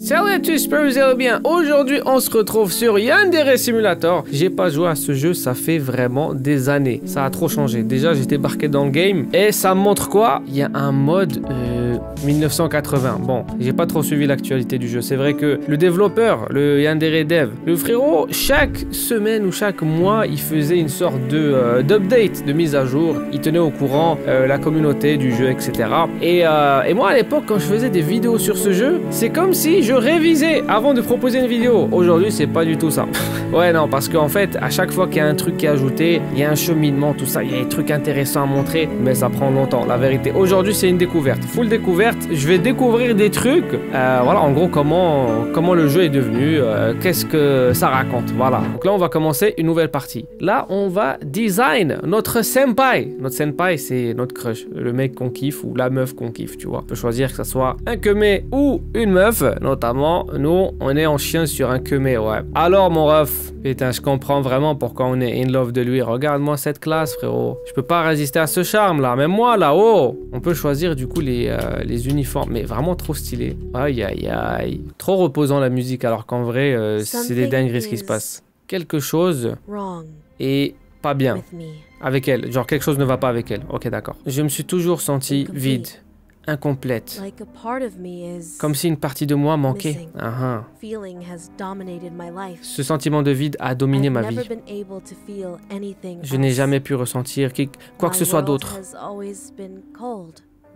Salut à tous, j'espère que vous allez bien. Aujourd'hui, on se retrouve sur Yandere Simulator. J'ai pas joué à ce jeu, ça fait vraiment des années. Ça a trop changé. Déjà, j'ai débarqué dans le game et ça montre quoi? Il y a un mode euh, 1980. Bon, j'ai pas trop suivi l'actualité du jeu. C'est vrai que le développeur, le Yandere Dev, le frérot, chaque semaine ou chaque mois, il faisait une sorte de euh, d'update, de mise à jour. Il tenait au courant euh, la communauté du jeu, etc. Et, euh, et moi, à l'époque, quand je faisais des vidéos sur ce jeu, c'est comme si je révisais avant de proposer une vidéo. Aujourd'hui, c'est pas du tout ça. ouais, non, parce qu'en fait, à chaque fois qu'il y a un truc qui est ajouté, il y a un cheminement, tout ça, il y a des trucs intéressants à montrer, mais ça prend longtemps, la vérité. Aujourd'hui, c'est une découverte, full découverte. Je vais découvrir des trucs, euh, voilà, en gros, comment, comment le jeu est devenu, euh, qu'est-ce que ça raconte, voilà. Donc là, on va commencer une nouvelle partie. Là, on va design notre senpai. Notre senpai, c'est notre crush, le mec qu'on kiffe ou la meuf qu'on kiffe, tu vois. On peut choisir que ça soit un keme ou une meuf, notamment, nous, on est en chien sur un keme, ouais. Alors, mon ref, putain, je comprends vraiment pourquoi on est in love de lui. Regarde-moi cette classe, frérot. Je peux pas résister à ce charme, là. Même moi, là-haut. On peut choisir, du coup, les, euh, les uniformes. Mais vraiment trop stylé. Aïe, aïe, aïe. Trop reposant, la musique, alors qu'en vrai, euh, c'est des dingueries ce qui se passe. Quelque chose est pas bien avec elle. Genre, quelque chose ne va pas avec elle. Ok, d'accord. Je me suis toujours senti vide, incomplète. Comme si une partie de moi manquait. Missing. Ah, ah. my life. Ce sentiment de vide a dominé ma vie. Je n'ai jamais pu ressentir quoi que ce soit d'autre.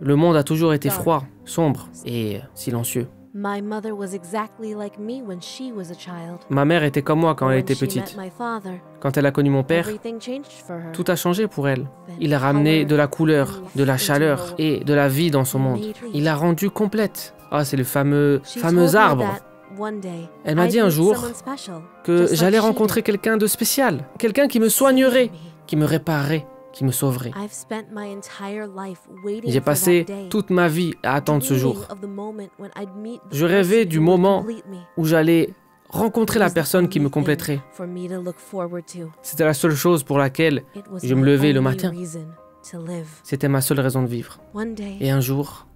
Le monde a toujours été froid, sombre et silencieux. Ma mère était comme moi quand elle était petite. Quand elle a connu mon père, tout a changé pour elle. Il a ramené de la couleur, de la chaleur et de la vie dans son monde. Il l'a rendue complète. Ah, c'est le fameux, fameux arbre Elle m'a dit un jour que j'allais rencontrer quelqu'un de spécial, quelqu'un qui me soignerait, qui me réparerait, qui me sauverait. I've spent my entire life waiting J'ai passé toute ma vie à attendre ce jour Je rêvais du moment où j'allais rencontrer la personne qui me compléterait. C'était la seule chose pour laquelle It was Je me levais le matin. c'était ma seule raison de vivre. One day, Et un jour,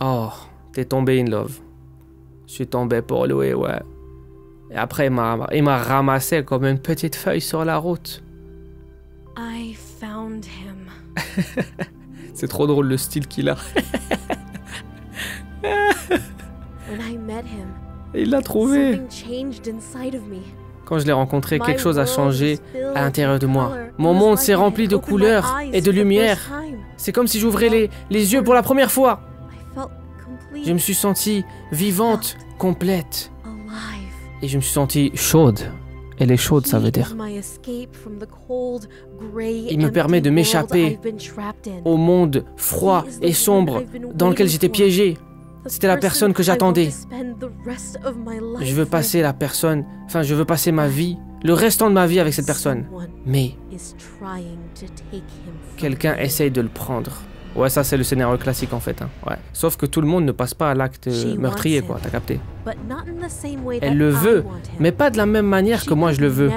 oh, t'es tombé in love. Je suis tombé pour louer, ouais. Et après, il m'a il m'a ramassé comme une petite feuille sur la route. Found him. C'est trop drôle le style qu'il a. When I met him, Il l'a trouvé. something changed inside of me. Quand je l'ai rencontré, quelque chose a changé à l'intérieur de moi. Mon monde s'est I rempli de couleurs et de lumière. C'est comme si j'ouvrais les, les yeux pour la première fois. Je me suis sentie vivante, complète. Et je me suis sentie chaude. Elle est chaude, ça veut dire. Il me permet de m'échapper. Au monde froid et sombre dans lequel j'étais piégé. C'était la personne que j'attendais. Je veux passer la personne, enfin je veux passer ma vie, le restant de ma vie avec cette personne. Mais quelqu'un essaye de le prendre. Ouais, ça c'est le scénario classique en fait. hein. Ouais. Sauf que tout le monde ne passe pas à l'acte She meurtrier, quoi, t'as capté. But not in the same way Elle le veut, mais pas de la même manière que moi je le veux.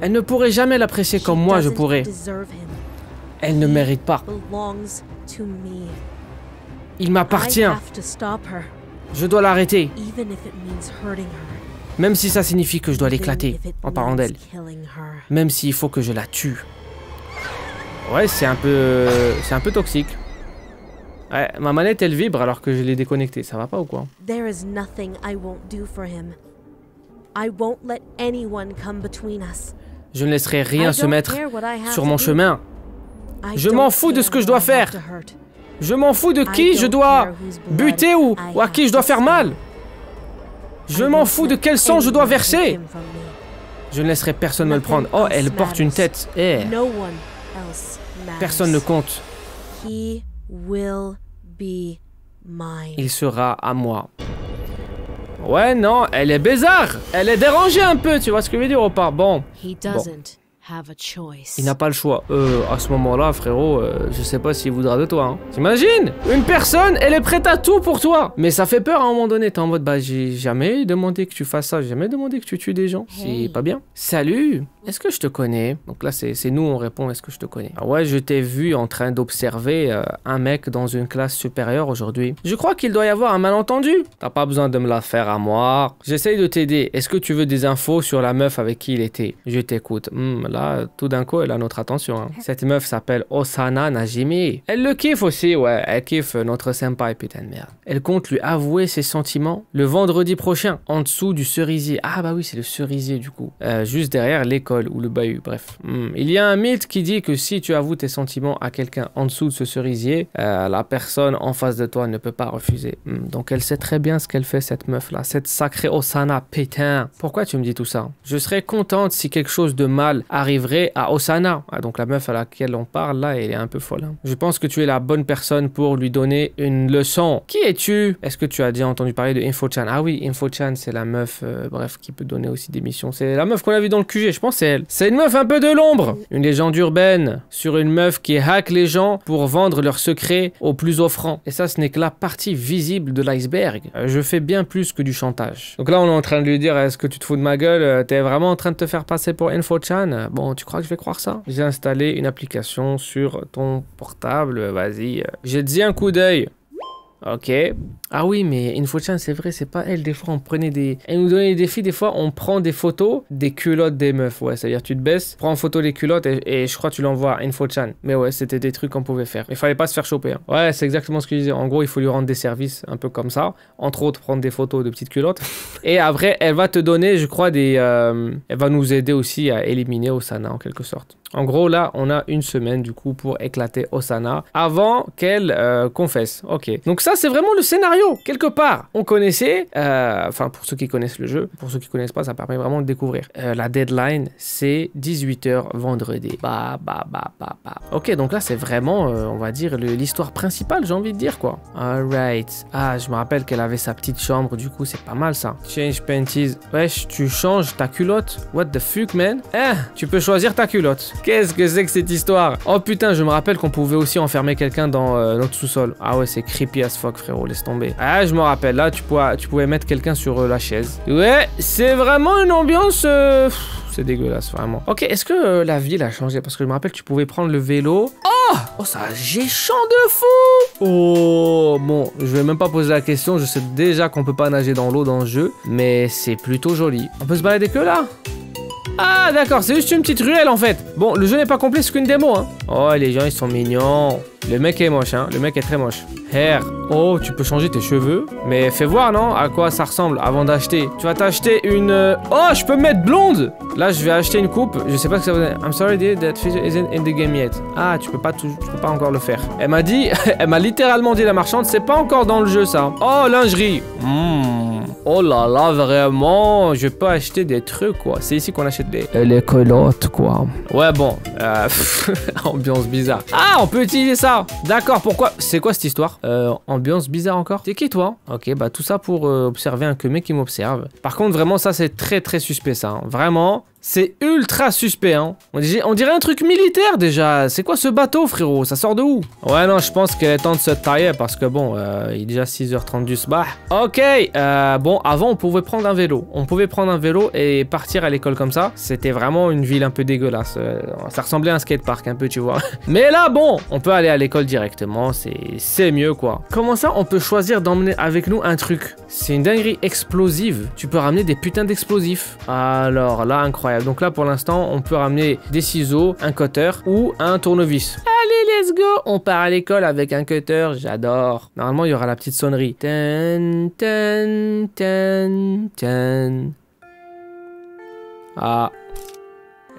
Elle ne pourrait jamais l'apprécier comme moi je pourrais. Elle ne mérite pas. Il m'appartient. Je dois l'arrêter. Même si ça signifie que je dois l'éclater en parlant d'elle. Même s'il faut que je la tue. Ouais, c'est un peu. C'est un peu toxique. Ouais, ma manette elle vibre alors que je l'ai déconnectée. Ça va pas ou quoi? There is nothing I won't do for him. I won't let anyone come between us. Je ne laisserai rien se mettre sur mon chemin. Je m'en fous de ce que je dois faire. Je m'en fous de qui je dois buter ou, ou à qui je dois faire mal. Je m'en fous de quel sang je dois verser. Je ne laisserai personne me le prendre. Oh, elle porte une tête. Eh, Personne ne compte. Il sera à moi. Ouais, non, elle est bizarre. Elle est dérangée un peu, tu vois ce que je veux dire ou pas? Bon, He Il n'a pas le choix. Euh, à ce moment-là, frérot, euh, je sais pas s'il voudra de toi. Hein. T'imagines? Une personne, elle est prête à tout pour toi. Mais ça fait peur à un moment donné. T'es en mode, bah, j'ai jamais demandé que tu fasses ça. J'ai jamais demandé que tu tues des gens. Hey. C'est pas bien. Salut Est-ce que je te connais? Donc là, c'est nous, on répond, est-ce que je te connais? Ah ouais, je t'ai vu en train d'observer euh, un mec dans une classe supérieure aujourd'hui. Je crois qu'il doit y avoir un malentendu. T'as pas besoin de me la faire à moi. J'essaye de t'aider. Est-ce que tu veux des infos sur la meuf avec qui il était? Je t'écoute. Hmm, là, tout d'un coup, elle a notre attention. hein. Cette meuf s'appelle Osana Najimi. Elle le kiffe aussi, ouais. Elle kiffe notre senpai, putain de merde. Elle compte lui avouer ses sentiments le vendredi prochain, en dessous du cerisier. Ah bah oui, c'est le cerisier du coup. Euh, juste derrière l'école ou le bahut, bref. Hmm. Il y a un mythe qui dit que si tu avoues tes sentiments à quelqu'un en dessous de ce cerisier, euh, la personne en face de toi ne peut pas refuser. Hmm. Donc elle sait très bien ce qu'elle fait, cette meuf-là. Cette sacrée Osana, putain. Pourquoi tu me dis tout ça? Je serais contente si quelque chose de mal arriverait à Osana. Ah, donc la meuf à laquelle on parle, là, elle est un peu folle. hein. Je pense que tu es la bonne personne pour lui donner une leçon. Qui es-tu? Est-ce que tu as déjà entendu parler de Infochan? Ah oui, Infochan, c'est la meuf, euh, bref, qui peut donner aussi des missions. C'est la meuf qu'on a vue dans le QG, je pense c'est elle. C'est une meuf un peu de l'ombre. Une légende urbaine sur une meuf qui hack les gens pour vendre leurs secrets aux plus offrants. Et ça, ce n'est que la partie visible de l'iceberg. Euh, je fais bien plus que du chantage. Donc là, on est en train de lui dire, est-ce que tu te fous de ma gueule? Euh, T'es vraiment en train de te faire passer pour Infochan? Bon, tu crois que je vais croire ça? J'ai installé une application sur ton portable. Vas-y, euh, jette-y un coup d'œil. Ok. Ah oui, mais Infochan, c'est vrai, c'est pas elle. Des fois, on prenait des. Elle nous donnait des défis. Des fois, on prend des photos des culottes des meufs. Ouais, c'est-à-dire, tu te baisses, prends en photo les culottes et, et je crois que tu l'envoies à Infochan. Mais ouais, c'était des trucs qu'on pouvait faire. Il fallait pas se faire choper. hein. Ouais, c'est exactement ce que je disais. En gros, il faut lui rendre des services un peu comme ça. Entre autres, prendre des photos de petites culottes. et après, elle va te donner, je crois, des. euh, Elle va nous aider aussi à éliminer Osana en quelque sorte. En gros, là, on a une semaine du coup pour éclater Osana avant qu'elle euh, confesse. Ok. Donc ça, c'est vraiment le scénario. Quelque part, on connaissait. euh, Enfin, pour ceux qui connaissent le jeu, pour ceux qui connaissent pas, ça permet vraiment de découvrir. Euh, la deadline, c'est 18h vendredi. Bah, bah, bah, bah, bah. Ok, donc là, c'est vraiment, on va dire, l'histoire principale, j'ai envie de dire quoi. Alright. Ah, je me rappelle qu'elle avait sa petite chambre, du coup, c'est pas mal ça. Change panties. Wesh, tu changes ta culotte? What the fuck, man? Eh, tu peux choisir ta culotte. Qu'est-ce que c'est que cette histoire? Oh putain, je me rappelle qu'on pouvait aussi enfermer quelqu'un dans euh, notre sous-sol. Ah ouais, c'est creepy as fuck, frérot, laisse tomber. Ah, je me rappelle, là, tu pouvais, tu pouvais mettre quelqu'un sur euh, la chaise. Ouais, c'est vraiment une ambiance... euh, C'est dégueulasse, vraiment. Ok, est-ce que la ville a changé? Parce que je me rappelle, tu pouvais prendre le vélo. Oh Oh, ça géchant de fou Oh Bon, je vais même pas poser la question, je sais déjà qu'on peut pas nager dans l'eau dans le jeu, mais c'est plutôt joli. On peut se balader que là? Ah d'accord, c'est juste une petite ruelle en fait. Bon, le jeu n'est pas complet, c'est qu'une démo. Hein. Oh, les gens ils sont mignons. Le mec est moche, hein. Le mec est très moche. Hair. Oh, tu peux changer tes cheveux. Mais fais voir, non À quoi ça ressemble avant d'acheter. Tu vas t'acheter une... euh, Oh, je peux me mettre blonde Là, je vais acheter une coupe. Je sais pas ce que ça veut dire. I'm sorry, dear, that feature isn't in the game yet. Ah, tu peux pas, tu peux pas encore le faire. Elle m'a dit... Elle m'a littéralement dit, la marchande, c'est pas encore dans le jeu, ça. Oh, lingerie. Hmm. Oh là là, vraiment, je peux acheter des trucs, quoi. C'est ici qu'on achète les, les culottes, quoi. Ouais, bon. euh, ambiance bizarre. Ah, on peut utiliser ça. D'accord, pourquoi? C'est quoi cette histoire? Euh, Ambiance bizarre encore? T'es qui, toi? Ok, bah tout ça pour euh, observer un mec qui m'observe. Par contre, vraiment, ça, c'est très, très suspect, ça. hein. Vraiment, c'est ultra suspect, hein. On dirait, un truc militaire, déjà. C'est quoi ce bateau, frérot? Ça sort de où? Ouais, non, je pense qu'il est temps de se tailler parce que, bon, euh, il est déjà 6h30 du soir. Ok, euh, bon, avant, on pouvait prendre un vélo. On pouvait prendre un vélo et partir à l'école comme ça. C'était vraiment une ville un peu dégueulasse. Euh, ça ressemblait à un skatepark, un peu, tu vois. Mais là, bon, on peut aller à l'école directement. C'est mieux, quoi. Comment ça, on peut choisir d'emmener avec nous un truc? C'est une dinguerie explosive. Tu peux ramener des putains d'explosifs. Alors là, incroyable. Donc là, pour l'instant, on peut ramener des ciseaux, un cutter ou un tournevis. Allez, let's go On part à l'école avec un cutter, j'adore. Normalement, il y aura la petite sonnerie. Ah.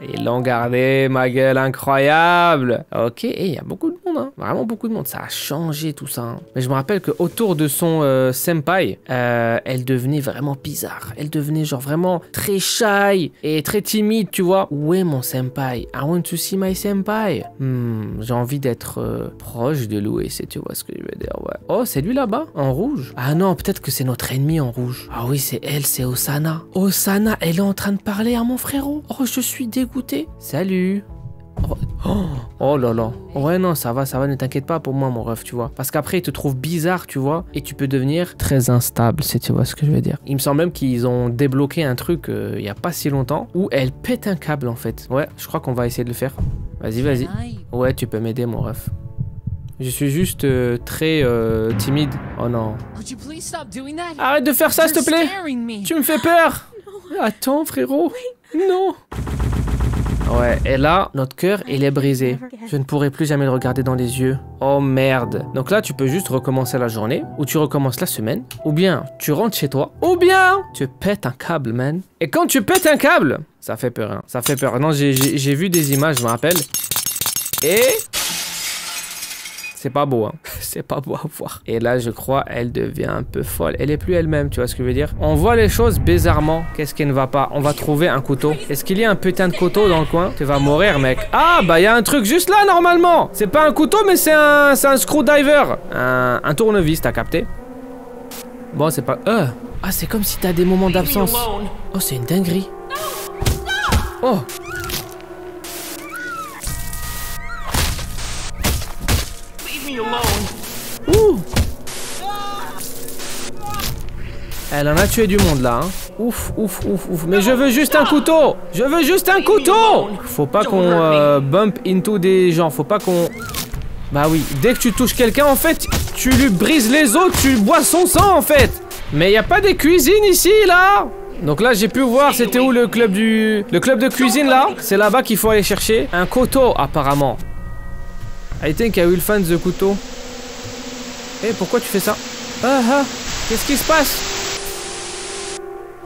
Ils l'ont gardé, ma gueule, incroyable. Ok, il y a beaucoup de monde, hein. Vraiment beaucoup de monde. Ça a changé tout ça. hein. Mais je me rappelle que autour de son euh, senpai, euh, elle devenait vraiment bizarre. Elle devenait genre vraiment très shy et très timide, tu vois. Où est mon senpai? I want to see my senpai. Hmm, j'ai envie d'être euh, proche de Louis, si tu vois ce que je veux dire. Oh, c'est lui là-bas, en rouge? Ah non, peut-être que c'est notre ennemi en rouge. Ah oui, c'est elle, c'est Osana. Osana, elle est en train de parler à mon frérot. Oh, je suis dégoûté. Dégoûté. Salut. Oh, oh là là. Ouais, non, ça va, ça va, ne t'inquiète pas pour moi, mon ref, tu vois. Parce qu'après, ils te trouvent bizarre, tu vois, et tu peux devenir très instable, si tu vois ce que je veux dire. Il me semble même qu'ils ont débloqué un truc euh, il y a pas si longtemps où elle pète un câble, en fait. Ouais, je crois qu'on va essayer de le faire. Vas-y, vas-y. Ouais, tu peux m'aider, mon ref. Je suis juste euh, très euh, timide. Oh non. Arrête de faire ça, s'il te plaît. Tu me fais peur. Attends, frérot. Non. Ouais, et là, notre cœur, il est brisé. Je ne pourrai plus jamais le regarder dans les yeux. Oh merde. Donc là, tu peux juste recommencer la journée, ou tu recommences la semaine, ou bien tu rentres chez toi, ou bien tu pètes un câble, man. Et quand tu pètes un câble, ça fait peur, hein. Ça fait peur. Non, j'ai- vu des images, je me rappelle. Et c'est pas beau, hein. C'est pas beau à voir. Et là, je crois, elle devient un peu folle. Elle est plus elle-même, tu vois ce que je veux dire? On voit les choses bizarrement. Qu'est-ce qui ne va pas? On va trouver un couteau. Est-ce qu'il y a un putain de couteau dans le coin? Tu vas mourir, mec. Ah, bah, il y a un truc juste là, normalement. C'est pas un couteau, mais c'est un, c'est un screwdriver. Un, un tournevis, t'as capté? Bon, c'est pas... Euh. Ah, c'est comme si t'as des moments d'absence. Oh, c'est une dinguerie. Oh Ouh. Elle en a tué du monde là, hein. Ouf, ouf, ouf, ouf. Mais je veux juste un couteau. Je veux juste un couteau. Faut pas qu'on euh, bump into des gens, faut pas qu'on... Bah oui, dès que tu touches quelqu'un, en fait, tu lui brises les os, tu bois son sang, en fait. Mais y a pas des cuisines ici, là. Donc là, j'ai pu voir, c'était où le club du... Le club de cuisine, là? C'est là-bas qu'il faut aller chercher un couteau, apparemment. I think I will find the couteau. Eh, pourquoi tu fais ça? Ah ah Qu'est-ce qui se passe?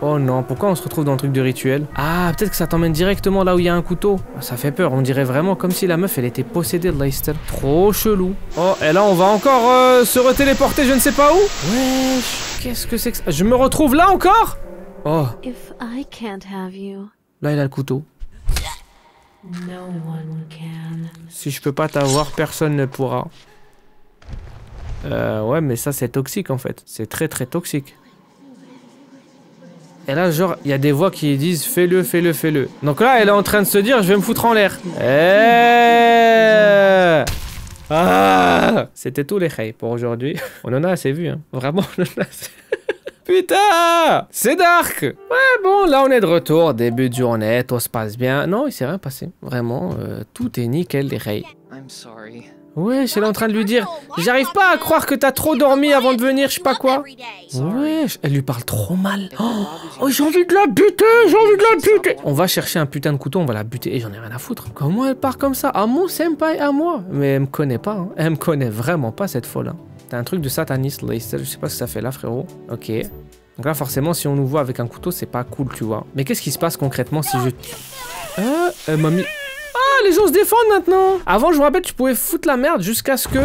Oh non, pourquoi on se retrouve dans le truc de rituel? Ah, peut-être que ça t'emmène directement là où il y a un couteau. Ça fait peur, on dirait vraiment comme si la meuf elle était possédée de Leicester. Trop chelou. Oh, et là on va encore euh, se retéléporter je ne sais pas où? Wesh, qu'est-ce que c'est que ça? Je me retrouve là encore? Oh, If I can't have you, là il a le couteau. No one can. Si je peux pas t'avoir, personne ne pourra. Euh, ouais, mais ça c'est toxique en fait. C'est très très toxique. Et là, genre, il y a des voix qui disent fais-le, fais-le, fais-le. Donc là, elle est en train de se dire je vais me foutre en l'air. Eh ah C'était tout les hays pour aujourd'hui. On en a assez vu, hein. Vraiment, on en a assez. Putain C'est dark Ouais, bon, là on est de retour, début de journée, tout se passe bien. Non, il s'est rien passé. Vraiment, euh, tout est nickel, les sorry. Ouais, elle est en train de lui dire J'arrive pas à croire que t'as trop dormi avant de venir, je sais pas quoi. Ouais, elle lui parle trop mal. Oh, oh, j'ai envie de la buter, j'ai envie de la buter. On va chercher un putain de couteau, on va la buter et j'en ai rien à foutre. Comment elle part comme ça? À mon senpai, à moi. Mais elle me connaît pas, hein. elle me connaît vraiment pas cette folle. hein. T'as un truc de sataniste, Leicester, je sais pas ce que ça fait là, frérot. Ok. Donc là, forcément, si on nous voit avec un couteau, c'est pas cool, tu vois. Mais qu'est-ce qui se passe concrètement si je. Ah, elle m'a mis. Ah, les gens se défendent maintenant Avant, je me rappelle, tu pouvais foutre la merde jusqu'à ce que...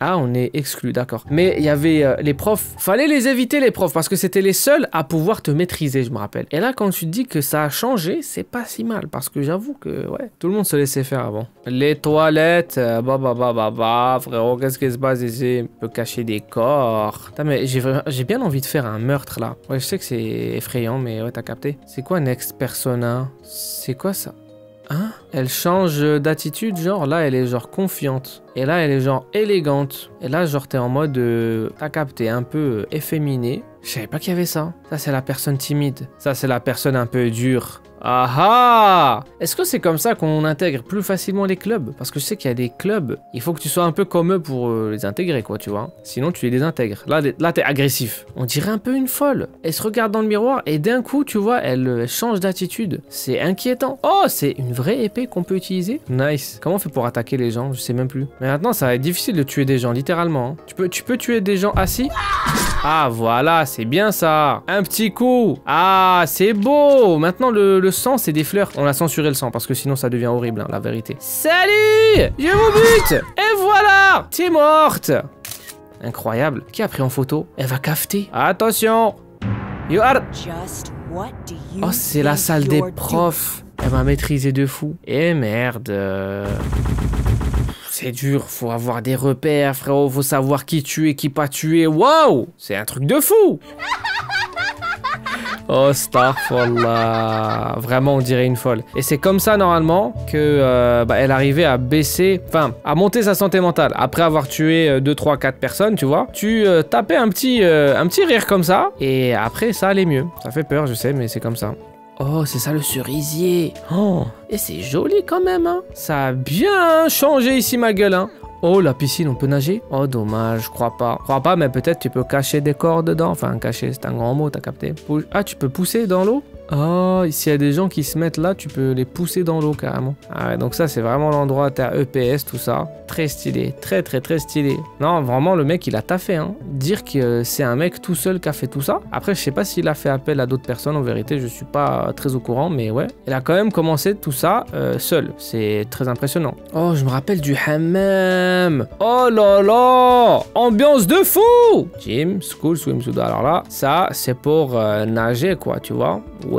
Ah, on est exclu, d'accord. Mais il y avait euh, les profs. Fallait les éviter, les profs, parce que c'était les seuls à pouvoir te maîtriser, je me rappelle. Et là, quand tu te dis que ça a changé, c'est pas si mal, parce que j'avoue que, ouais, tout le monde se laissait faire avant. Les toilettes, euh, bah, bah, bah, bah, bah, frérot, qu'est-ce qui se passe ici? On peut cacher des corps. Putain, mais j'ai bien envie de faire un meurtre, là. Ouais, je sais que c'est effrayant, mais ouais, t'as capté. C'est quoi Next Persona? C'est quoi ça? Hein? Elle change d'attitude, genre là elle est genre confiante. Et là elle est genre élégante. Et là genre t'es en mode... Euh, T'as capté, un peu euh, efféminé. Je savais pas qu'il y avait ça. Ça c'est la personne timide. Ça c'est la personne un peu dure. Ah Est-ce que c'est comme ça qu'on intègre plus facilement les clubs? Parce que je sais qu'il y a des clubs, il faut que tu sois un peu comme eux pour euh, les intégrer, quoi, tu vois. Sinon, tu les désintègres. Là, là t'es agressif. On dirait un peu une folle. Elle se regarde dans le miroir et d'un coup, tu vois, elle, euh, change d'attitude. C'est inquiétant. Oh, c'est une vraie épée qu'on peut utiliser Nice. Comment on fait pour attaquer les gens? Je sais même plus. Mais maintenant, ça va être difficile de tuer des gens, littéralement. hein. Tu, peux, tu peux tuer des gens assis? Ah voilà, c'est bien ça. Un petit coup. Ah, c'est beau. Maintenant, le sang, c'est des fleurs. On a censuré le sang parce que sinon, ça devient horrible, hein, la vérité. Salut Je vous bute Et voilà T'es morte Incroyable. Qui a pris en photo? Elle va cafeter. Attention You are... Just what do you Oh, c'est la salle des profs. Elle m'a maîtrisé de fou. Et merde. euh, C'est dur, faut avoir des repères, frérot. Faut savoir qui tuer, qui pas tuer. Waouh C'est un truc de fou Oh, Starfallah. Vraiment, on dirait une folle. Et c'est comme ça, normalement, que euh, bah, elle arrivait à baisser, enfin, à monter sa santé mentale. Après avoir tué 2, 3, 4 personnes, tu vois, tu euh, tapais un petit, euh, un petit rire comme ça, et après, ça allait mieux. Ça fait peur, je sais, mais c'est comme ça. Oh, c'est ça le cerisier. Oh, et c'est joli quand même, hein. Ça a bien changé ici, ma gueule, hein. Oh, la piscine, on peut nager? Oh, dommage, je crois pas. Je crois pas, mais peut-être tu peux cacher des corps dedans. Enfin, cacher, c'est un grand mot, t'as capté. Ah, tu peux pousser dans l'eau? Oh, s'il y a des gens qui se mettent là, tu peux les pousser dans l'eau carrément. Ah ouais, donc ça, c'est vraiment l'endroit, t'as EPS, tout ça. Très stylé, très très très stylé. Non, vraiment, le mec, il a taffé, hein. Dire que euh, c'est un mec tout seul qui a fait tout ça. Après, je sais pas s'il a fait appel à d'autres personnes, en vérité, je suis pas très au courant, mais ouais. Il a quand même commencé tout ça euh, seul. C'est très impressionnant. Oh, je me rappelle du hammam. Oh là là Ambiance de fou Gym, school, swimsuit. Alors là, ça, c'est pour euh, nager, quoi, tu vois. Ouais,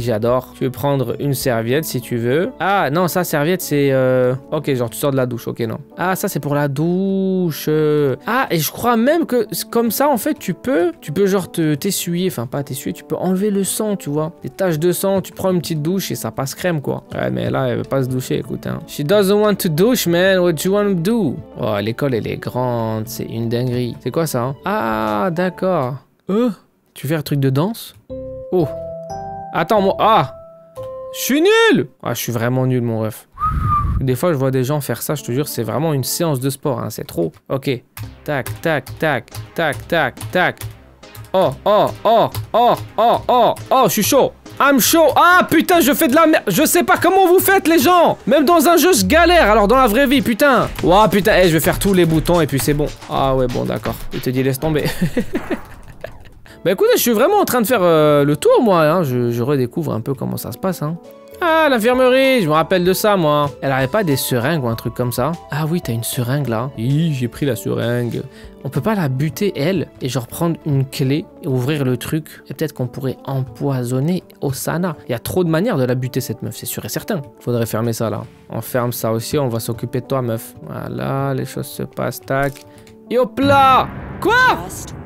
j'adore. Tu veux prendre une serviette si tu veux. Ah, non, ça, serviette, c'est... euh, Ok, genre, tu sors de la douche, ok, non. Ah, ça, c'est pour la douche. Ah, et je crois même que comme ça, en fait, tu peux... Tu peux, genre, te t'essuyer. Enfin, pas t'essuyer, tu peux enlever le sang, tu vois. Des taches de sang, tu prends une petite douche et ça passe crème, quoi. Ouais, mais là, elle veut pas se doucher, écoute, hein. She doesn't want to douche, man. What you want to do? Oh, l'école, elle est grande. C'est une dinguerie. C'est quoi, ça, hein? Ah, d'accord. Euh Tu fais un truc de danse? Oh. Attends, moi. Ah Je suis nul Ah, je suis vraiment nul, mon ref. Des fois, je vois des gens faire ça, je te jure, c'est vraiment une séance de sport, hein, c'est trop. Ok. Tac, tac, tac, tac, tac, tac. Oh, oh, oh, oh, oh, oh, oh, je suis chaud. I'm chaud. Ah, putain, je fais de la merde. Je sais pas comment vous faites, les gens. Même dans un jeu, je galère. Alors, dans la vraie vie, putain. Ouah, putain, eh, je vais faire tous les boutons et puis c'est bon. Ah, ouais, bon, d'accord. Il te dit, laisse tomber. Bah écoutez, je suis vraiment en train de faire euh, le tour, moi. Hein. Je, je redécouvre un peu comment ça se passe. Hein. Ah, l'infirmerie, je me rappelle de ça, moi. Elle avait pas des seringues ou un truc comme ça? Ah oui, t'as une seringue là. Oui, j'ai pris la seringue. On peut pas la buter, elle, et genre prendre une clé et ouvrir le truc. Et peut-être qu'on pourrait empoisonner Osana. Il y a trop de manières de la buter, cette meuf, c'est sûr et certain. Faudrait fermer ça là. On ferme ça aussi, on va s'occuper de toi, meuf. Voilà, les choses se passent, tac. Et hop là Quoi?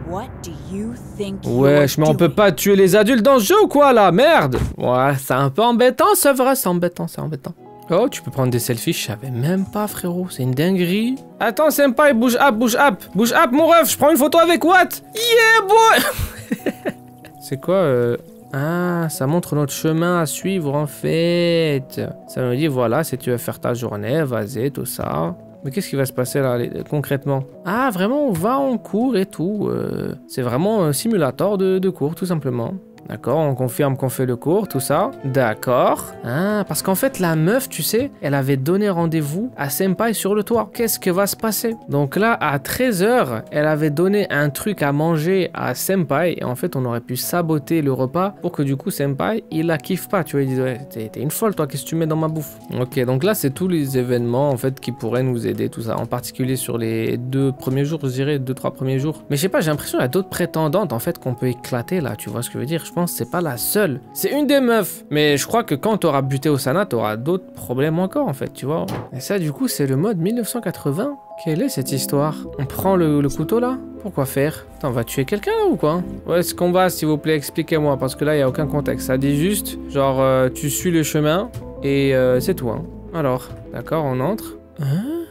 Just what do you think Wesh, mais on peut pas tuer les adultes dans ce jeu ou quoi là? Merde Ouais, c'est un peu embêtant, c'est vrai, c'est embêtant, c'est embêtant. Oh, tu peux prendre des selfies, je savais même pas, frérot, c'est une dinguerie. Attends, senpai, bouge up, bouge up, bouge up, mon ref, je prends une photo avec what Yeah, boy C'est quoi, euh... Ah, ça montre notre chemin à suivre en fait. Ça me dit, voilà, si tu veux faire ta journée, vas-y, tout ça. Mais qu'est-ce qui va se passer là, concrètement? Ah, vraiment, on va en cours et tout. euh, c'est vraiment un simulateur de, de cours, tout simplement. D'accord, on confirme qu'on fait le cours, tout ça. D'accord. Ah, parce qu'en fait, la meuf, tu sais, elle avait donné rendez-vous à Senpai sur le toit. Qu'est-ce qui va se passer? Donc là, à 13h, elle avait donné un truc à manger à Senpai. Et en fait, on aurait pu saboter le repas pour que du coup, Senpai, il la kiffe pas. Tu vois, il dit, ouais, t'es une folle, toi, qu'est-ce que tu mets dans ma bouffe? Ok, donc là, c'est tous les événements, en fait, qui pourraient nous aider, tout ça. En particulier sur les deux premiers jours, je dirais, deux, trois premiers jours. Mais je sais pas, j'ai l'impression qu'il y a d'autres prétendantes, en fait, qu'on peut éclater, là. Tu vois ce que je veux dire? Pense que c'est pas la seule. C'est une des meufs. Mais je crois que quand t'auras buté Osana, t'auras d'autres problèmes encore, en fait, tu vois. Et ça, du coup, c'est le mode 1980. Quelle est cette histoire? On prend le, couteau, là? Pourquoi faire? On va tuer quelqu'un, ou quoi? Où est-ce qu'on va, s'il vous plaît? Expliquez-moi, parce que là, il y a aucun contexte. Ça dit juste, genre, euh, tu suis le chemin, et euh, c'est tout, hein. Alors, d'accord, on entre. Hein?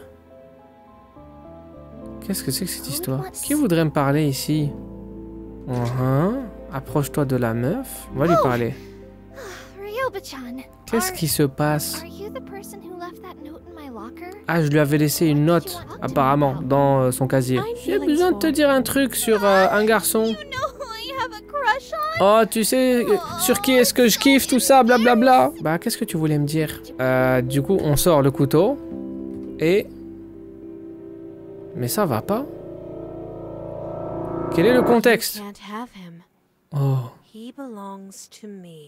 Qu'est-ce que c'est que cette histoire? Qui voudrait me parler ici? Uhum. Approche-toi de la meuf. On va lui parler. Ryoba-chan, Qu'est-ce qui se passe? Ah, je lui avais laissé une note, apparemment, dans euh, son casier. J'ai besoin de te dire un truc sur euh, un garçon. Oh, tu sais, euh, sur qui est-ce que je kiffe, tout ça, blablabla. Bah, qu'est-ce que tu voulais me dire? Euh, du coup, on sort le couteau. Et... Mais ça va pas Quel est le contexte? Oh,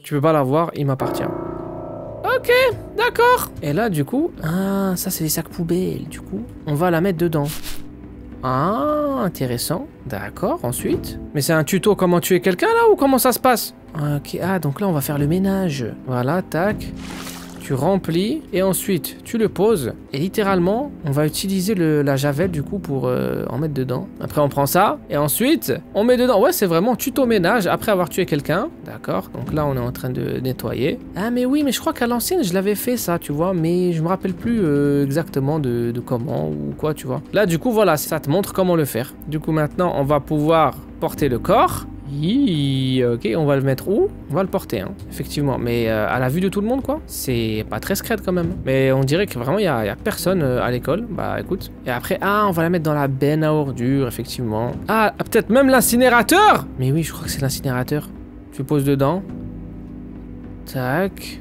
tu peux pas l'avoir, il m'appartient. Ok, d'accord. Et là, du coup... Ah, ça, c'est les sacs poubelles, du coup. On va la mettre dedans. Ah, intéressant. D'accord, ensuite. Mais c'est un tuto comment tuer quelqu'un, là, ou comment ça se passe? Ok, ah, donc là, on va faire le ménage. Voilà, tac. Tu remplis et ensuite tu le poses. Et littéralement, on va utiliser la javel du coup pour euh, en mettre dedans. Après, on prend ça et ensuite on met dedans. Ouais, c'est vraiment tuto ménage après avoir tué quelqu'un. D'accord. Donc là, on est en train de nettoyer. Ah, mais oui, mais je crois qu'à l'ancienne, je l'avais fait ça, tu vois. Mais je me rappelle plus euh, exactement de comment ou quoi, tu vois. Là, du coup, voilà, ça te montre comment le faire. Du coup, maintenant, on va pouvoir porter le corps. Ok, on va le mettre où? On va le porter, hein, effectivement. Mais euh, à la vue de tout le monde, quoi. C'est pas très secret quand même. Mais on dirait que vraiment, il y a, a personne euh, à l'école. Bah écoute. Et après, ah, on va la mettre dans la benne à ordures, effectivement. Ah, peut-être même l'incinérateur Mais oui, je crois que c'est l'incinérateur. Tu poses dedans. Tac.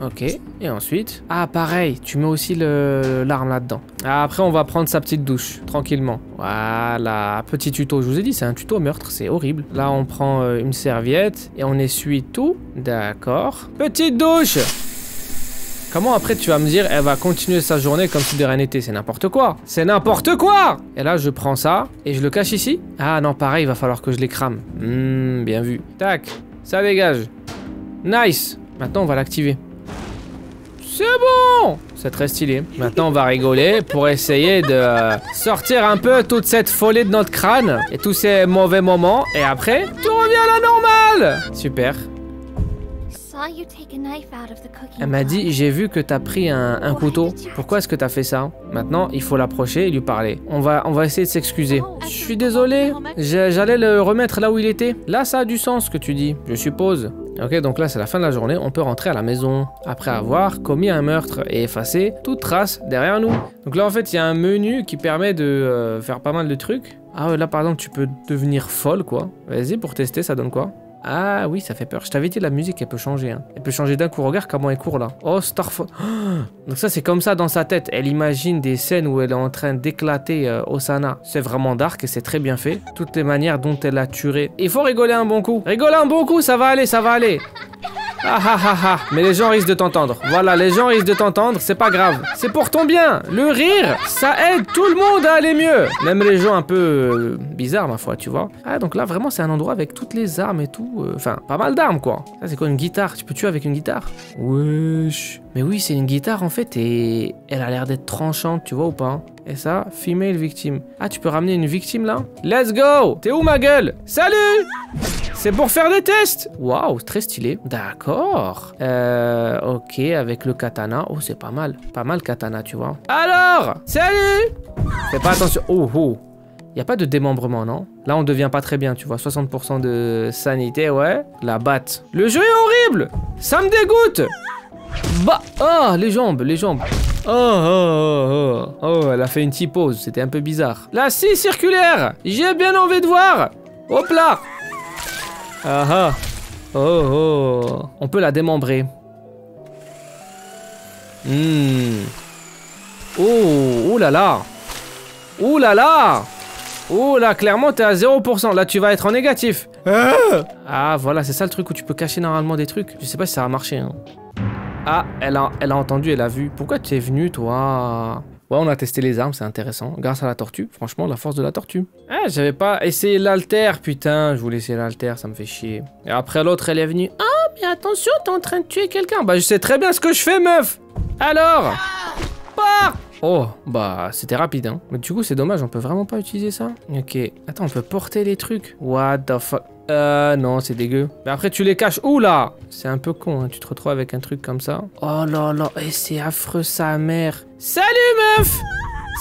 Ok, et ensuite? Ah, pareil, tu mets aussi l'arme là-dedans. Ah, Après, on va prendre sa petite douche, tranquillement. Voilà, petit tuto. Je vous ai dit, c'est un tuto meurtre, c'est horrible. Là, on prend euh, une serviette et on essuie tout. D'accord. Petite douche Comment après tu vas me dire, elle va continuer sa journée comme si de rien n'était? C'est n'importe quoi C'est n'importe quoi Et là, je prends ça et je le cache ici. Ah non, pareil, il va falloir que je les crame. Hmm, bien vu. Tac, ça dégage. Nice Maintenant, on va l'activer. C'est bon C'est très stylé. Maintenant, on va rigoler pour essayer de euh, sortir un peu toute cette folie de notre crâne et tous ces mauvais moments. Et après, tout revient à la normale Super. Elle m'a dit, j'ai vu que t'as pris un, un couteau. Pourquoi est-ce que t'as fait ça? Maintenant, il faut l'approcher et lui parler. On va, on va essayer de s'excuser. Je suis désolé, j'allais le remettre là où il était. Là, ça a du sens ce que tu dis, je suppose. Ok, donc là, c'est la fin de la journée. On peut rentrer à la maison après avoir commis un meurtre et effacer toute trace derrière nous. Donc là, en fait, il y a un menu qui permet de euh, faire pas mal de trucs. Ah là, par exemple, tu peux devenir folle, quoi. Vas-y, pour tester, ça donne quoi? Ah oui, ça fait peur. Je t'avais la musique, elle peut changer. hein. Elle peut changer d'un coup. Regarde comment elle court là. Oh, Starfall. Donc ça, c'est comme ça dans sa tête. Elle imagine des scènes où elle est en train d'éclater euh, Osana. C'est vraiment dark et c'est très bien fait. Toutes les manières dont elle a tué. Il faut rigoler un bon coup. Rigoler un bon coup, ça va aller, ça va aller. Ah ah ah ah, mais les gens risquent de t'entendre. Voilà, les gens risquent de t'entendre, c'est pas grave. C'est pour ton bien. Le rire, ça aide tout le monde à aller mieux. Même les gens un peu euh, bizarres, ma foi, tu vois. Ah, donc là, vraiment, c'est un endroit avec toutes les armes et tout. euh, Enfin, pas mal d'armes, quoi. Ça, c'est quoi une guitare? Tu peux tuer avec une guitare? Wesh. Mais oui, c'est une guitare, en fait, et elle a l'air d'être tranchante, tu vois ou pas et ça, female victime. Ah, tu peux ramener une victime là? Let's go T'es où ma gueule? Salut c'est pour faire des tests Waouh, très stylé. D'accord. Euh, ok, avec le katana. Oh, c'est pas mal. Pas mal katana, tu vois. Alors Salut Fais pas attention. Oh, oh. Y a pas de démembrement, non? Là, on devient pas très bien, tu vois. 60% de sanité, ouais. La batte. Le jeu est horrible Ça me dégoûte Bah Oh, les jambes, les jambes. Oh, oh, oh, oh. Oh, elle a fait une petite pause. C'était un peu bizarre. La scie circulaire J'ai bien envie de voir Hop là ah ah Oh oh On peut la démembrer. Hmm. Oh Oh là là Oh là là Oh là, clairement, t'es à 0%. Là, tu vas être en négatif. Ah, voilà, c'est ça le truc où tu peux cacher normalement des trucs. Je sais pas si ça va marcher. hein. Ah, elle a, elle a entendu, elle a vu. Pourquoi tu es venu, toi? Ouais, on a testé les armes, c'est intéressant. Grâce à la tortue, franchement, la force de la tortue. Ah, j'avais pas essayé l'alter, putain. Je voulais essayer l'alter, ça me fait chier. Et après, l'autre, elle est venue. Ah, mais attention, t'es en train de tuer quelqu'un. Bah, je sais très bien ce que je fais, meuf. Alors Oh, bah, c'était rapide, hein. Mais du coup, c'est dommage, on peut vraiment pas utiliser ça. Ok. Attends, on peut porter les trucs. What the fuck euh, non, c'est dégueu. Mais après, tu les caches où C'est un peu con, hein. tu te retrouves avec un truc comme ça. Oh là là, et c'est affreux, sa mère. Salut, meuf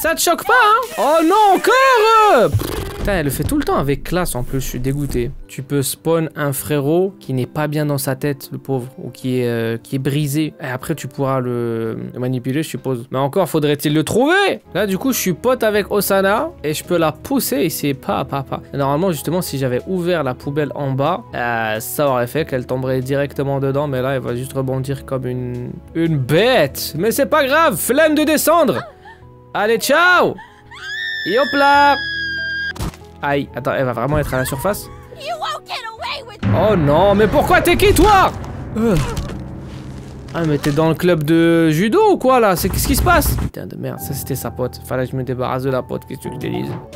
Ça te choque pas, hein? Oh non, encore Elle le fait tout le temps avec classe en plus, je suis dégoûté. Tu peux spawn un frérot qui n'est pas bien dans sa tête, le pauvre, ou qui est, euh, brisé. Et après, tu pourras le, le manipuler, je suppose. Mais encore, faudrait-il le trouver Là, du coup, je suis pote avec Osana et je peux la pousser et c'est pas, pas, pas. Normalement, justement, si j'avais ouvert la poubelle en bas, euh, ça aurait fait qu'elle tomberait directement dedans. Mais là, elle va juste rebondir comme une, une bête. Mais c'est pas grave, flemme de descendre. Allez, ciao hop là Aïe, attends, elle va vraiment être à la surface Oh non, mais pourquoi t'es qui toi? Euh. Ah mais t'es dans le club de judo ou quoi là? C'est qu'est-ce qui se passe? Putain de merde, ça c'était sa pote. Fallait que je me débarrasse de la pote, qu'est-ce que je te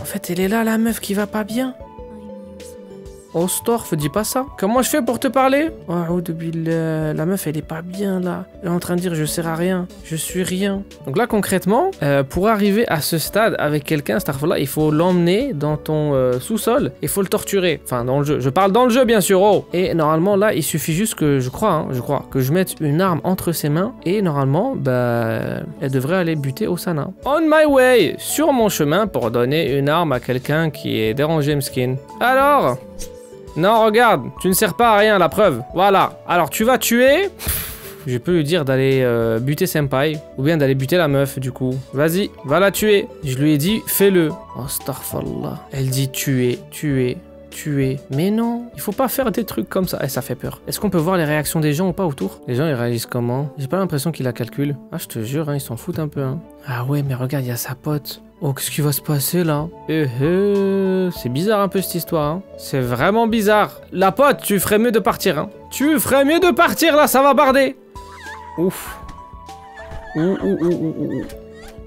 En fait, elle est là la meuf qui va pas bien. Oh, Storf, dis pas ça. Comment je fais pour te parler? Oh, depuis la meuf, elle est pas bien là. Elle est en train de dire je sers à rien. Je suis rien. Donc là, concrètement, euh, pour arriver à ce stade avec quelqu'un, Starfall, il faut l'emmener dans ton euh, sous-sol. Il faut le torturer. Enfin, dans le jeu. Je parle dans le jeu, bien sûr. Oh. Et normalement, là, il suffit juste que, je crois, hein, je crois, que je mette une arme entre ses mains. Et normalement, bah, elle devrait aller buter Osana. On my way, sur mon chemin pour donner une arme à quelqu'un qui est dérangé, skin. Alors? Non, regarde, tu ne sers pas à rien, la preuve. Voilà. Alors, tu vas tuer... Je peux lui dire d'aller euh, buter Senpai, ou bien d'aller buter la meuf, du coup. Vas-y, va la tuer. Je lui ai dit, fais-le. Starfallah. Elle dit tuer, tuer, tuer. Mais non, il faut pas faire des trucs comme ça. Eh, ça fait peur. Est-ce qu'on peut voir les réactions des gens ou pas autour? Les gens, ils réagissent comment? J'ai pas l'impression qu'il la calcule. Ah, je te jure, hein, ils s'en foutent un peu. Hein. Ah ouais, mais regarde, il y a sa pote. Oh, qu'est-ce qui va se passer là? Eh eh, c'est bizarre un peu cette histoire. Hein. C'est vraiment bizarre. La pote, tu ferais mieux de partir. Hein. Tu ferais mieux de partir là, ça va barder. Ouf. Ouh, ouh, ouh,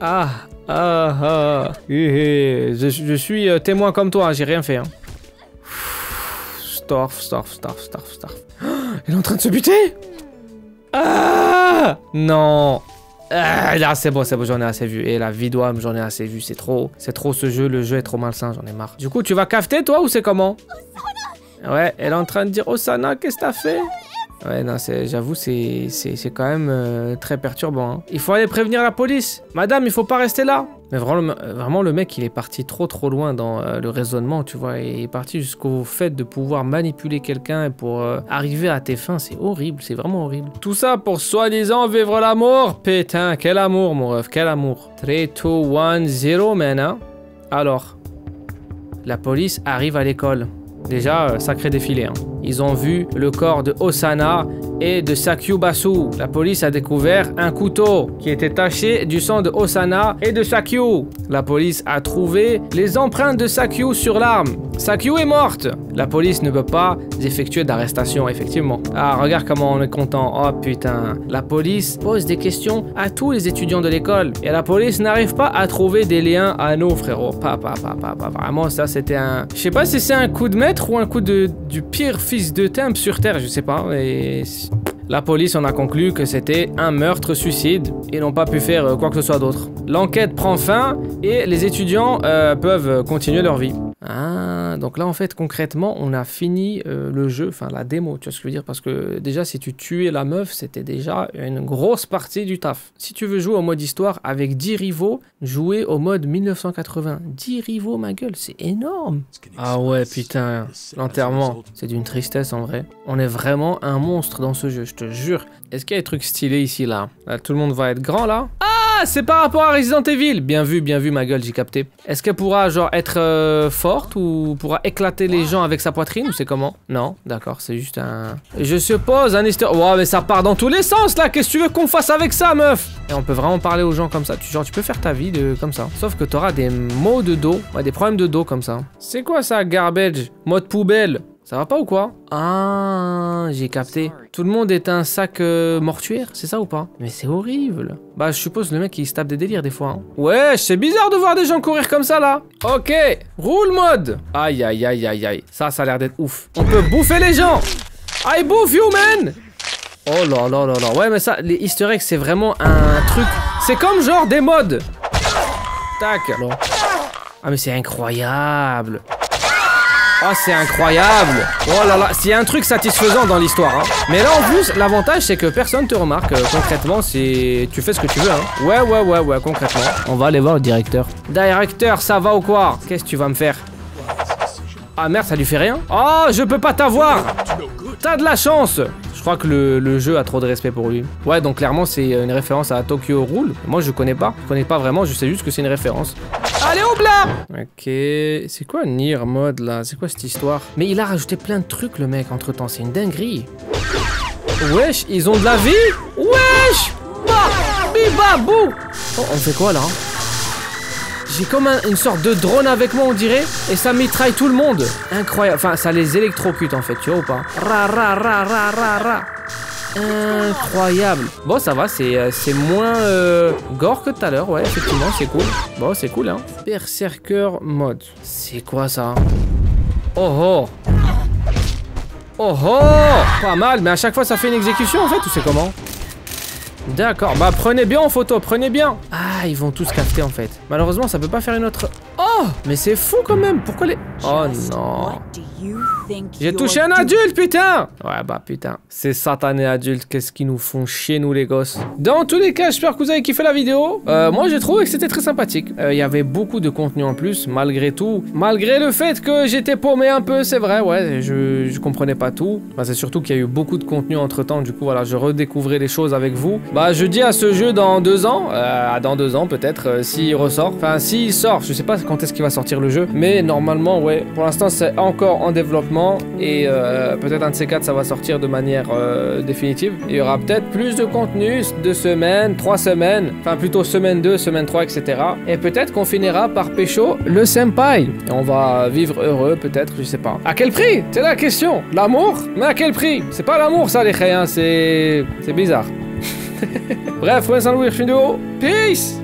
Ah, ah, ah. Eh. Je, suis euh, témoin comme toi, hein, j'ai rien fait. Hein. Storf, storf, storf, storf, storf. elle est en train de se buter? Ah Non ah, là, c'est bon, c'est bon, j'en ai assez vu. Et la vidéo, j'en ai assez vu. C'est trop, c'est trop ce jeu. Le jeu est trop malsain, j'en ai marre. Du coup, tu vas cafeter, toi, ou c'est comment? Ouais, elle est en train de dire Osana, qu'est-ce que t'as fait? Ouais, non, j'avoue, c'est quand même euh, très perturbant. Hein. Il faut aller prévenir la police. Madame, il faut pas rester là. Mais vraiment, vraiment, le mec, il est parti trop trop loin dans euh, le raisonnement, tu vois. Il est parti jusqu'au fait de pouvoir manipuler quelqu'un pour euh, arriver à tes fins. C'est horrible, c'est vraiment horrible. Tout ça pour soi-disant vivre l'amour. Putain, quel amour, mon ref, quel amour. 3, 2, 1, 0, man. Hein. Alors, la police arrive à l'école. Déjà, sacré défilé. Hein. Ils ont vu le corps de Osana et de Sakyu Basu. La police a découvert un couteau qui était taché du sang de Osana et de Sakyu. La police a trouvé les empreintes de Sakyu sur l'arme. Sakyu est morte. La police ne peut pas effectuer d'arrestation, effectivement. Ah, regarde comment on est content. Oh putain. La police pose des questions à tous les étudiants de l'école. Et la police n'arrive pas à trouver des liens à nous, frérot. Pas, pas, pas, pas, pas. Vraiment, ça c'était un... Je sais pas si c'est un coup de maître ou un coup de... du pire fils de temple sur Terre, je sais pas. Et la police en a conclu que c'était un meurtre-suicide et n'ont pas pu faire euh, quoi que ce soit d'autre. L'enquête prend fin et les étudiants euh, peuvent continuer leur vie. Ah, donc là en fait concrètement on a fini euh, le jeu, enfin la démo, tu vois ce que je veux dire Parce que déjà si tu tuais la meuf c'était déjà une grosse partie du taf. Si tu veux jouer au mode histoire avec 10 rivaux, jouer au mode 1980. 10 rivaux ma gueule, c'est énorme Ah ouais putain, l'enterrement, c'est d'une tristesse en vrai. On est vraiment un monstre dans ce jeu, je te jure. Est-ce qu'il y a des trucs stylés ici là, Tout le monde va être grand là? Ah c'est par rapport à Resident Evil! Bien vu, bien vu ma gueule, j'ai capté. Est-ce qu'elle pourra genre être euh, forte ou pourra éclater les gens avec sa poitrine ou c'est comment? Non, d'accord, c'est juste un... Je suppose un easter... Ouais mais ça part dans tous les sens là! Qu'est-ce que tu veux qu'on fasse avec ça meuf? Et on peut vraiment parler aux gens comme ça. Tu, genre tu peux faire ta vie de comme ça. Sauf que t'auras des maux de dos, ouais, des problèmes de dos comme ça. C'est quoi ça garbage? Mode poubelle ça va pas ou quoi Ah, j'ai capté. Tout le monde est un sac euh, mortuaire, c'est ça ou pas Mais c'est horrible. Bah, je suppose le mec il se tape des délires des fois. Hein. Ouais, c'est bizarre de voir des gens courir comme ça là. Ok, roule mode. Aïe aïe aïe aïe aïe. Ça, ça a l'air d'être ouf. On peut bouffer les gens. I bouffe you man. Oh là là là là. Ouais, mais ça, les Easter eggs, c'est vraiment un truc. C'est comme genre des modes. Tac. Ah, mais c'est incroyable. Oh, c'est incroyable Oh là là, s'il y a un truc satisfaisant dans l'histoire, hein. Mais là, en plus, l'avantage, c'est que personne te remarque. Euh, concrètement, c'est... Tu fais ce que tu veux, hein. Ouais, ouais, ouais, ouais, concrètement. On va aller voir le directeur. Directeur, ça va ou quoi? Qu'est-ce que tu vas me faire? Ah merde, ça lui fait rien? Oh, je peux pas t'avoir T'as de la chance Je crois que le, jeu a trop de respect pour lui. Ouais, donc clairement, c'est une référence à Tokyo Rule. Moi, je connais pas. Je connais pas vraiment, je sais juste que c'est une référence. Allez, au bla Ok, c'est quoi Nier mode là? C'est quoi cette histoire? Mais il a rajouté plein de trucs le mec entre temps, c'est une dinguerie. Wesh, ils ont de la vie? Wesh Bah Biba Bou Oh, on fait quoi là? J'ai comme une sorte de drone avec moi, on dirait, et ça mitraille tout le monde. Incroyable. Enfin, ça les électrocute en fait, tu vois ou pas? Ra ra ra ra ra ra. Incroyable. Bon, ça va, c'est euh, moins euh, gore que tout à l'heure. Ouais, effectivement, c'est cool. Bon, c'est cool, hein. Berserker mode. C'est quoi ça? Oh oh Oh oh Pas mal, mais à chaque fois ça fait une exécution en fait ou c'est comment? D'accord, bah prenez bien en photo, prenez bien Ah, ils vont tous capter en fait. Malheureusement, ça peut pas faire une autre... Oh Mais c'est fou quand même, pourquoi les... Oh non What do you think J'ai touché un adulte, putain Ouais, bah putain. Ces satanés adultes, qu'est-ce qu'ils nous font chier, nous, les gosses? Dans tous les cas, j'espère que vous avez kiffé la vidéo. Euh, moi, j'ai trouvé que c'était très sympathique. Euh, Il y avait beaucoup de contenu en plus, malgré tout. Malgré le fait que j'étais paumé un peu, c'est vrai, ouais, je, je comprenais pas tout. Bah, c'est surtout qu'il y a eu beaucoup de contenu entre-temps, du coup, voilà, je redécouvrais les choses avec vous. Bah, je dis à ce jeu dans deux ans, euh, dans deux ans peut-être, euh, s'il ressort. Enfin, s'il sort, je sais pas quand est-ce qu'il va sortir le jeu, mais normalement, ouais, pour l'instant, c'est encore en développement et euh, peut-être un de ces quatre, ça va sortir de manière euh, définitive. Il y aura peut-être plus de contenu, deux semaines, trois semaines, enfin plutôt semaine 2, semaine 3, etc. Et peut-être qu'on finira par pécho le senpai. Et on va vivre heureux, peut-être, je sais pas. À quel prix? C'est la question. L'amour? Mais à quel prix? C'est pas l'amour, ça, les créens, c'est. C'est bizarre. Bref, ouais, salut, vidéo. Peace